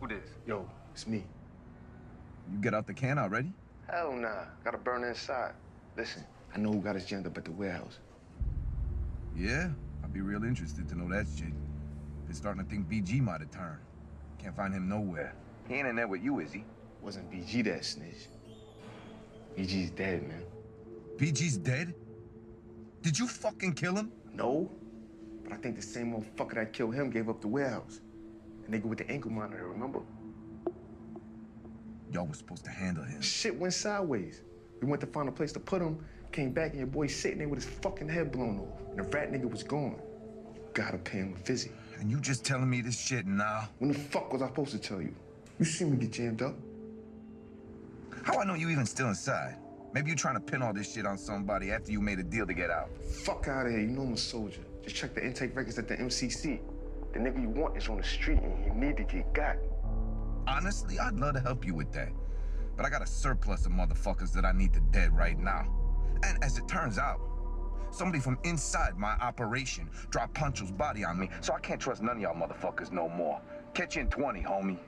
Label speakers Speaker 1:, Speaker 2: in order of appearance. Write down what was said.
Speaker 1: Who this?
Speaker 2: Yo, it's me.
Speaker 3: You get out the can already?
Speaker 2: Hell nah. Gotta burn inside. Listen, I know who got us jammed up at the warehouse.
Speaker 3: Yeah, I'd be real interested to know that shit. Been starting to think BG might have turned. Can't find him nowhere. He ain't in there with you, is he?
Speaker 2: Wasn't BG that snitch. BG's dead, man.
Speaker 3: BG's dead? Did you fucking kill him?
Speaker 2: No, but I think the same motherfucker that killed him gave up the warehouse. And nigga with the ankle monitor, remember?
Speaker 3: Y'all was supposed to handle him.
Speaker 2: Shit went sideways. We went to find a place to put him, came back and your boy sitting there with his fucking head blown off. And the rat nigga was gone. Gotta pay him with Fizzy.
Speaker 3: And you just telling me this shit now?
Speaker 2: When the fuck was I supposed to tell you? You see me get jammed up.
Speaker 3: How I know you even still inside? Maybe you're trying to pin all this shit on somebody after you made a deal to get out.
Speaker 2: Fuck out of here. You know I'm a soldier. Just check the intake records at the MCC. The nigga you want is on the street and you need to get got.
Speaker 3: Honestly, I'd love to help you with that. But I got a surplus of motherfuckers that I need to dead right now. And as it turns out, somebody from inside my operation dropped Pancho's body on me, so I can't trust none of y'all motherfuckers no more. Catch you in 20, homie.